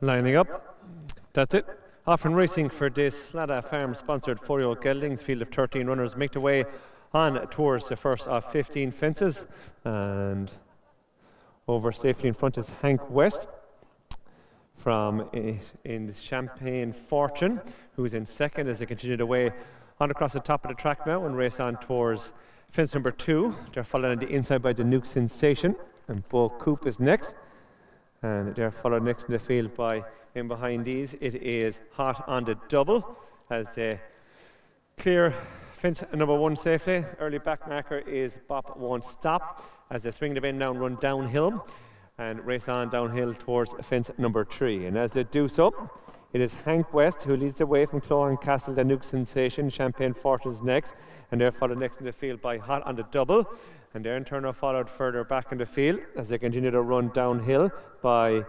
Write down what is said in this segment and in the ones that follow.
lining up. That's it. Off and racing for this Sladdagh Farm sponsored four year old geldings. Field of 13 runners make their way on towards the first of 15 fences. And over safely in front is Hank West from in Champagne Fortune, who's in second as they continue to way on across the top of the track now and race on towards fence number two. They're followed on the inside by the Nuke Sensation, and Bo Coop is next. And they're followed next in the field by in behind these. It is hot on the double as they clear fence number one safely. Early back marker is Bop Won't Stop as they swing the bend down, run downhill and race on downhill towards fence number three. And as they do so, it is Hank West who leads the way from Clohan Castle, the Nuke Sensation. Champagne Fortunes next, and they're followed next in the field by Hot on the Double. And their turn are followed further back in the field as they continue to run downhill by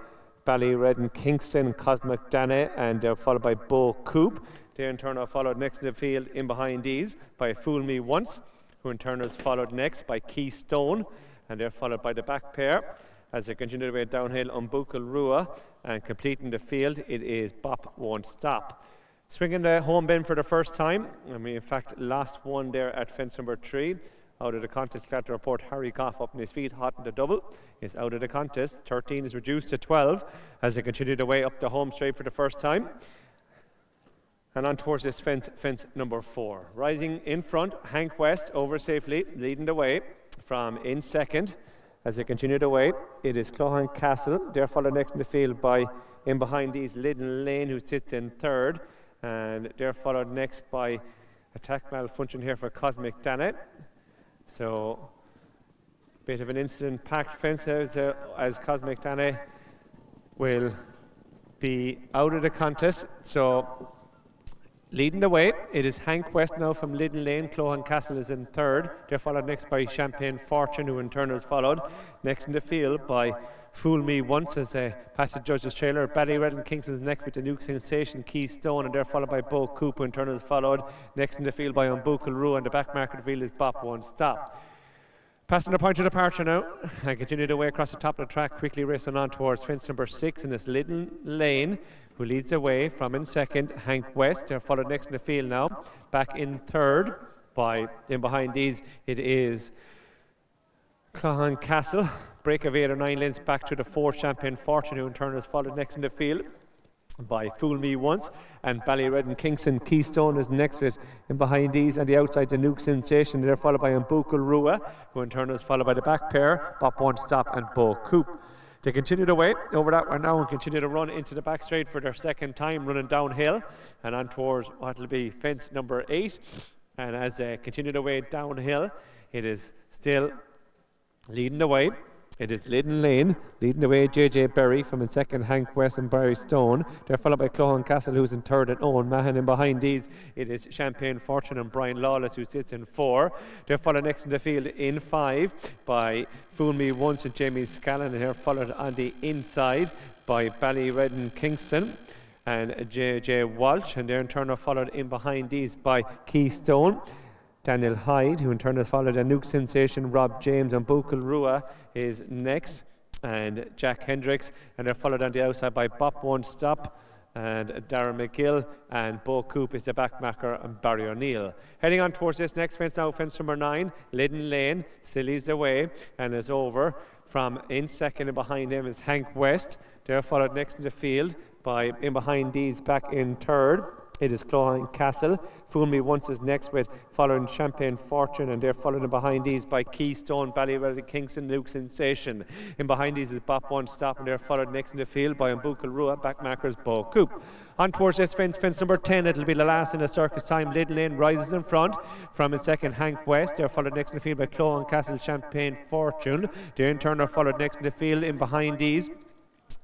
Ballyred and Kingston, Cosmic Dane, and they're followed by Bo Coop. They in turn are followed next in the field in behind these by Fool Me Once, who in turn is followed next by Keystone, and they're followed by the back pair as they continue their way downhill on Bukal Rua and completing the field it is Bop Won't Stop. Swinging the home bend for the first time, I mean in fact last one there at fence number three. Out of the contest, glad to report Harry Goff up in his feet, hot in the double, is out of the contest. 13 is reduced to 12 as they continue to way up the home straight for the first time. And on towards this fence, fence number four. Rising in front, Hank West over safely, leading the way from in second. As they continue to wait, it is Clohan Castle. They're followed next in the field by in behind these Liddon Lane, who sits in third, and they're followed next by attack malfunction here for Cosmic Danet. So, a bit of an incident packed fence as, uh, as Cosmic Danet will be out of the contest. So, Leading the way, it is Hank West now from Liddon Lane. Clohan Castle is in third. They're followed next by Champagne Fortune, who in turn is followed. Next in the field by Fool Me Once as a passage judge's trailer. Ballyred and Kingston's neck with the Nuke Sensation Keystone, and they're followed by Bo Cooper, in turn is followed. Next in the field by Umbukal Rue, and the back market field is Bop One Stop. Passing the point of departure now. I continue to way across the top of the track, quickly racing on towards fence number six in this Liddon Lane who leads away from in second, Hank West. They're followed next in the field now. Back in third by in behind these, it is Clohan Castle. Break of eight or nine lengths back to the four Champagne Fortune, who in turn is followed next in the field by Fool Me Once and Ballyred and Kingston Keystone is next with in behind these and the outside the Nuke Sensation they're followed by Umbukal Rua who in turn is followed by the back pair Bop One Stop and Bo Coop they continue to wait over that one now and continue to run into the back straight for their second time, running downhill and on towards what will be fence number eight. And as they continue to wait downhill, it is still leading the way. It is Liddon Lane leading the way. JJ Berry from in second, Hank West and Barry Stone. They're followed by Clohan Castle, who's in third, and Owen Mahan. And behind these, it is Champagne Fortune and Brian Lawless, who sits in four. They're followed next in the field in five by Fool Me Once and Jamie Scallon. And they're followed on the inside by Ballyredden Kingston and JJ Walsh. And they're in turn are followed in behind these by Keystone. Daniel Hyde, who in turn has followed a nuke sensation, Rob James and Bukal Rua is next, and Jack Hendricks, and they're followed on the outside by Bop One Stop and Darren McGill and Bo Coop is the backmarker and Barry O'Neill. Heading on towards this next fence now, fence number nine, Liddon Lane, still away and is over. From in second and behind him is Hank West. They're followed next in the field by in behind these back in third. It is Clohan Castle. Fool Me Once is next with following Champagne Fortune, and they're followed behind these by Keystone, Ballyred, Kingston, Luke Sensation. In behind these is Bop One Stop, and they're followed next in the field by Umbukal Rua, backmarkers Bo Coop. On towards this fence, fence number 10, it'll be the last in the circus time. Liddon Lane rises in front from his second, Hank West. They're followed next in the field by Clohan Castle, Champagne Fortune. They're are followed next in the field in behind these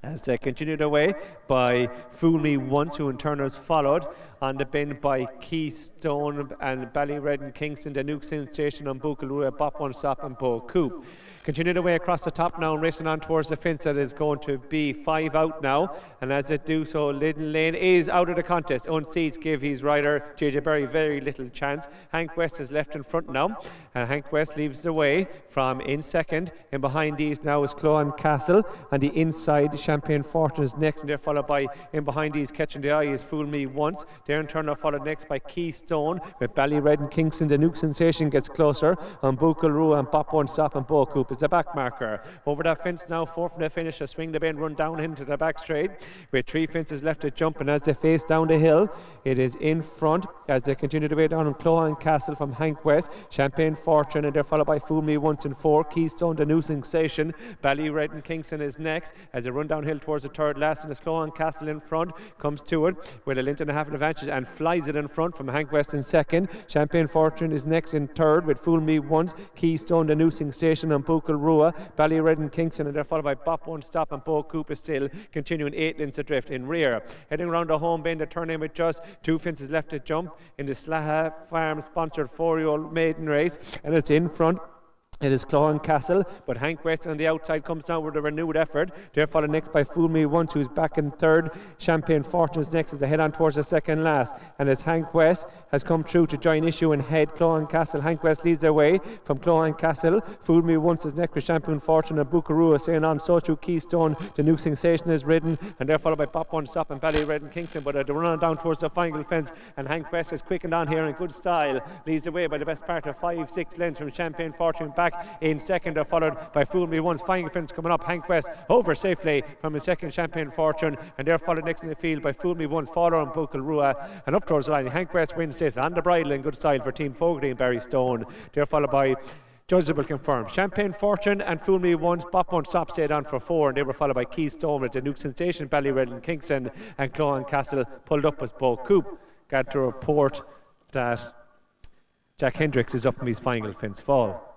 as they continued away by Fool Me Once, who in turn was followed on the bend by Keystone and Ballyred and Kingston, the Nuke Sensation on Bukal Rua, Bop One Stop and Bo Coop. Continuing away across the top now and racing on towards the fence that is going to be five out now. And as it do so, Liddon Lane is out of the contest. Unseats give his rider, JJ Berry, very little chance. Hank West is left in front now. And Hank West leaves the way from in second. And behind these now is Clohan Castle. And the inside, Champagne Fortune is next. And they're followed by, in behind these, Catching the Eye is Fool Me Once. Darren Turner followed next by Keystone. With Ballyred and Kingston, the Nuke Sensation gets closer. On Bukal Rua and Bop One Stop and Bo Coop is the back marker. Over that fence now, four from the finish, a swing the bend, run down into the back straight with three fences left to jump. And as they face down the hill, it is in front as they continue to way down on Clohan Castle from Hank West, Champagne Fortune, and they're followed by Fool Me Once and Four, Keystone, the new sensation. Ballyred and Kingston is next as they run downhill towards the third last, and as Clohan Castle in front comes to it with a length and a half of advantage and flies it in front from Hank West in second. Champagne Fortune is next in third with Fool Me Once, Keystone, the Noosing Station, and Bukal Rua, Ballyred and Kingston, and they're followed by Bop One Stop and Bo Cooper still continuing eight lengths adrift in rear. Heading around the home bend, a turn in with just two fences left to jump in the Sladdagh Farm sponsored four year old maiden race, and it's in front. It is Clohan Castle, but Hank West on the outside comes down with a renewed effort. They're followed next by Fool Me Once, who's back in third. Champagne Fortunes next as they head on towards the second last. And as Hank West has come through to join issue and head Clohan Castle, Hank West leads their way from Clohan Castle. Fool Me Once is next with Champagne Fortune and Bukaroo saying on. So through Keystone, the new sensation is ridden, and they're followed by Bop One Stop and Ballyred and Kingston. But they're running down towards the final fence, and Hank West is quickened on here in good style. Leads the way by the best part of five, six lengths from Champagne Fortune back in second, are followed by Fool Me Once. Final fence coming up. Hank West over safely from his second Champagne Fortune, and they're followed next in the field by Fool Me Once, follower on Bukal Rua, and up towards the line. Hank West wins this on the bridle in good style for Team Fogarty and Barry Stone. They're followed by Judges will confirm. Champagne Fortune and Fool Me Once, Bop One Stop stayed on for four, and they were followed by Keystone with the Nuke Sensation, Ballyred and Kingston, and Clohan Castle pulled up as Bo Coop. Got to report that Jack Hendricks is up from his final fence fall.